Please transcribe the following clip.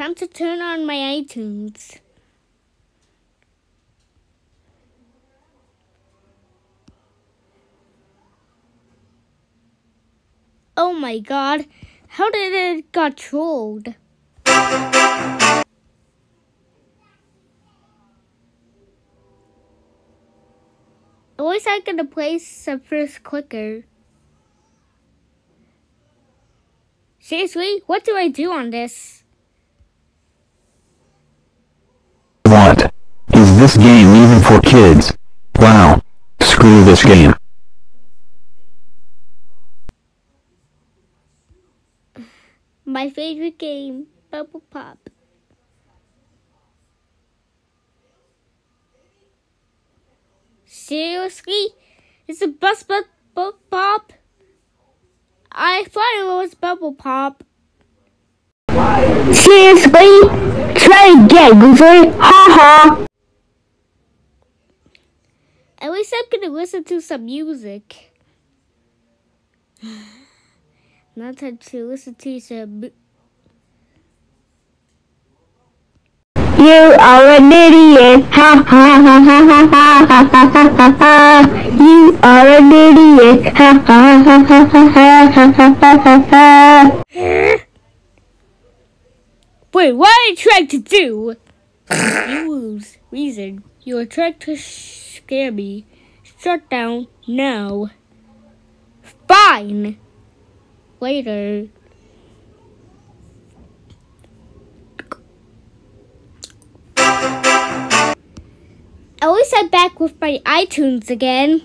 Time to turn on my iTunes. Oh my god, how did it got trolled? I wish I could place the first clicker. Seriously, what do I do on this? What? Is this game even for kids? Wow. Screw this game. My favorite game, Bubble Pop. Seriously? It's a bus bubble pop? I thought it was bubble pop. Seriously? Try again, Goofer. Ha ha. At least I'm gonna listen to some music. Not time to listen to some. You are an idiot. Ha ha ha ha ha ha ha ha ha ha. You are an idiot. Ha ha ha ha ha ha ha ha ha ha ha. Wait, what are you trying to do? you lose. Reason. You are trying to scare me. Shut down now. Fine. Later. At least I'm back with my iTunes again.